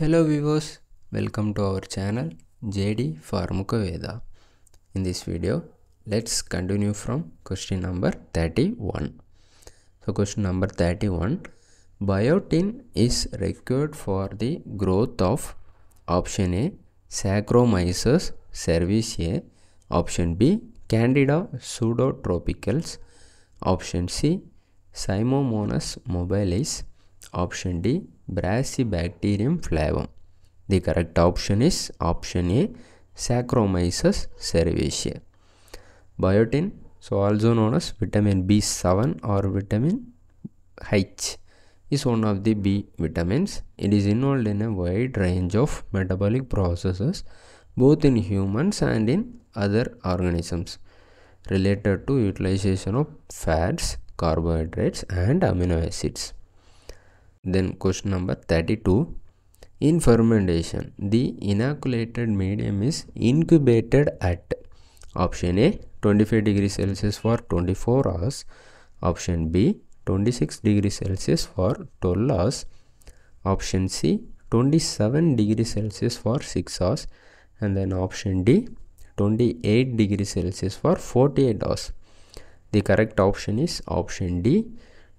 Hello viewers, welcome to our channel JD Pharmacoveda. In this video, let's continue from question number 31. So question number 31, biotin is required for the growth of option A Saccharomyces cerevisiae, option B Candida pseudotropicalis, option C Zymomonas mobilis, option D Brachybacterium flavum. The correct option is option A Saccharomyces cerevisiae. Biotin, so also known as vitamin B7 or vitamin H, is one of the B vitamins. It is involved in a wide range of metabolic processes both in humans and in other organisms related to utilization of fats, carbohydrates and amino acids. Then question number 32. In fermentation, the inoculated medium is incubated at option A 25 degrees Celsius for 24 hours, option B 26 degrees Celsius for 12 hours, option C 27 degrees Celsius for 6 hours and then option D 28 degrees Celsius for 48 hours. The correct option is option D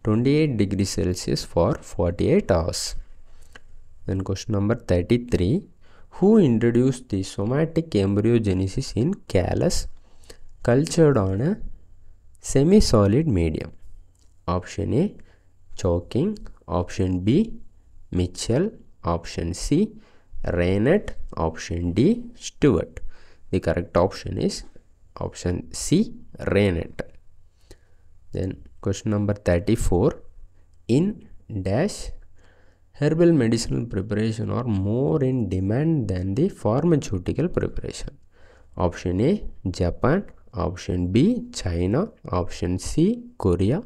28 degrees Celsius for 48 hours. Then question number 33. Who introduced the somatic embryogenesis in callus cultured on a semi-solid medium? Option A. Choking. Option B. Mitchell. Option C. Reinert. Option D. Steward. The correct option is option C. Reinert. Then question number 34 in dash herbal medicinal preparation are more in demand than the pharmaceutical preparation. Option a japan. Option b china. Option c korea.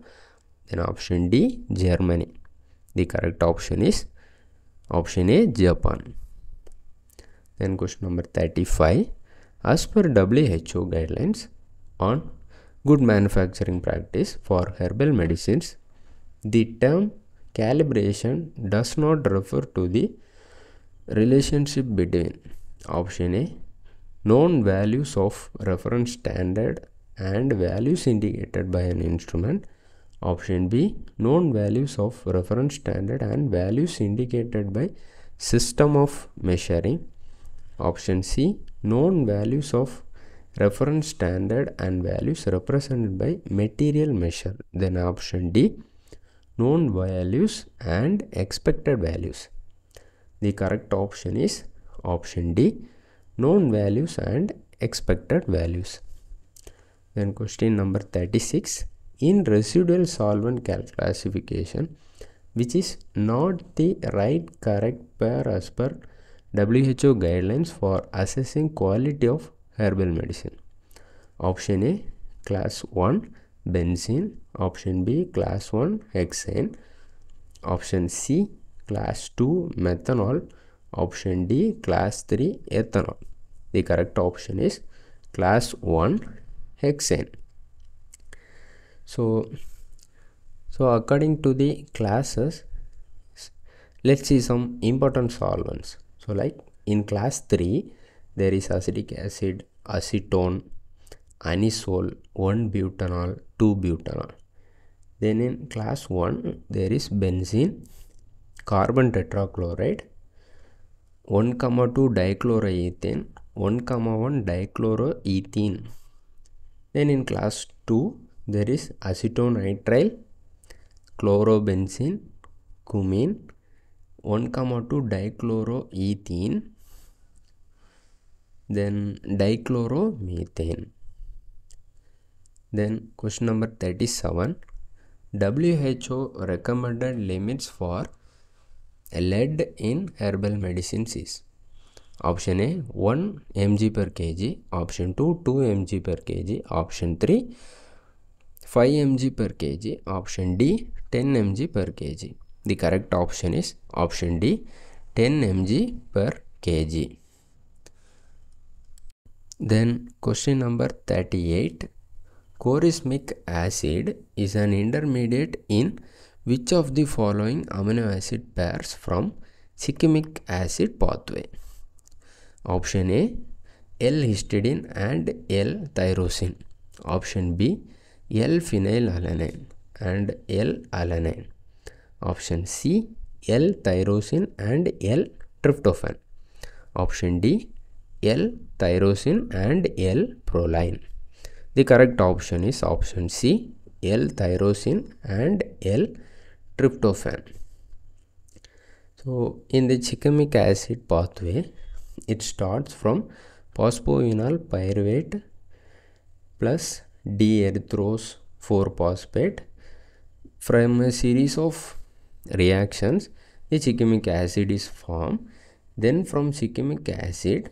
Then option d germany. The correct option is option a japan. Then question number 35 as per who guidelines on good manufacturing practice for herbal medicines, the term calibration does not refer to the relationship between option A known values of reference standard and values indicated by an instrument. Option B known values of reference standard and values indicated by system of measuring. Option C known values of reference standard and values represented by material measure. Then option D known values and expected values. The correct option is option D known values and expected values. Then question number 36 in residual solvent classification which is not the right correct pair as per WHO guidelines for assessing quality of herbal medicine. Option A class 1 benzene, option B class 1 hexane, option C class 2 methanol, option D class 3 ethanol. The correct option is class 1 hexane. So so according to the classes let's see some important solvents. So like in class 3 there is acetic acid, acetone, anisole, 1-butanol, 2-butanol. Then in class 1 there is benzene, carbon tetrachloride, 1 comma 2 dichloroethane, 1 comma 1 dichloroethene. Then in class 2 there is acetonitrile, chlorobenzene, cumene, 1 comma 2 dichloroethene then dichloromethane then question number 37 who recommended limits for lead in herbal medicines is option a 1 mg per kg option 2 2 mg per kg option 3 5 mg per kg option d 10 mg per kg the correct option is option d 10 mg per kg then question number 38 Chorismic acid is an intermediate in which of the following amino acid pairs from Shikimic acid pathway. Option A L-histidine and L-tyrosine. Option B L-phenylalanine and L-alanine. Option C L-tyrosine and L-tryptophan. Option D L-tyrosine and L-proline. The correct option is option C L-tyrosine and L-tryptophan. So in the shikimic acid pathway, it starts from phosphoenol pyruvate plus D-erythrose 4-phosphate. From a series of reactions, the shikimic acid is formed. Then from shikimic acid,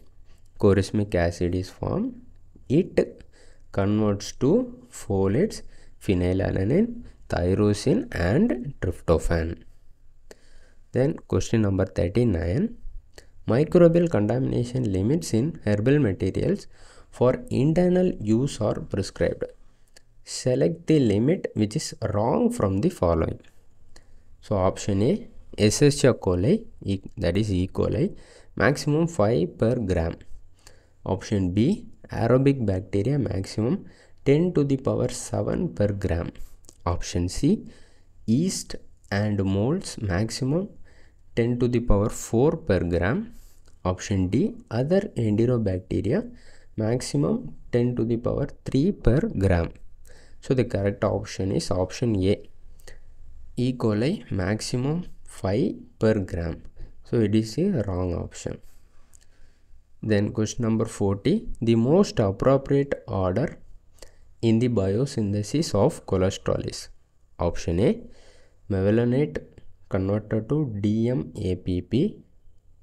chorismic acid is formed. It converts to folates, phenylalanine, tyrosine and tryptophan. Then question number 39. Microbial contamination limits in herbal materials for internal use are prescribed. Select the limit which is wrong from the following. So option A Escherichia coli that is E. coli maximum 5 per gram. Option B aerobic bacteria maximum 10 to the power 7 per gram. Option C yeast and molds maximum 10 to the power 4 per gram. Option D other enterobacteria maximum 10 to the power 3 per gram. So the correct option is option A. E. coli maximum 5 per gram. So it is a wrong option. Then question number 40. The most appropriate order in the biosynthesis of cholesterol is option A mevalonate converted to DMAPP.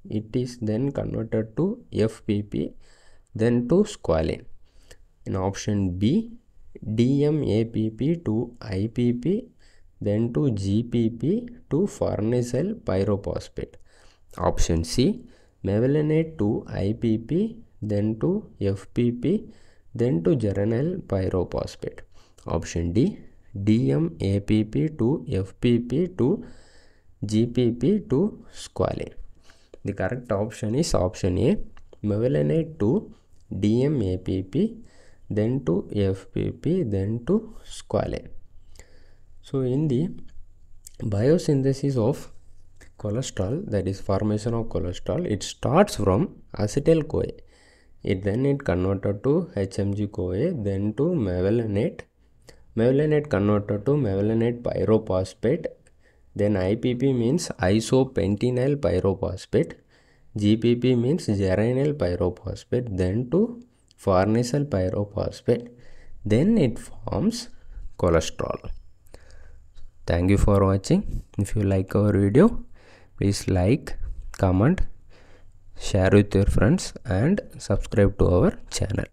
It is then converted to FPP then to squalene. In option B DMAPP to IPP then to GPP to farnesyl pyrophosphate. Option C mevalonate to IPP then to FPP then to geranyl pyrophosphate. Option D DMAPP to FPP to GPP to squalene. The correct option is option A mevalonate to DMAPP then to FPP then to squalene. So in the biosynthesis of cholesterol that is formation of cholesterol it starts from acetyl CoA it then it converted to HMG CoA then to mevalonate mevalonate converted to mevalonate pyrophosphate. Then IPP means isopentenyl pyrophosphate. GPP means geranyl pyrophosphate then to farnesyl pyrophosphate. Then it forms cholesterol. Thank you for watching. If you like our video please like comment share with your friends and subscribe to our channel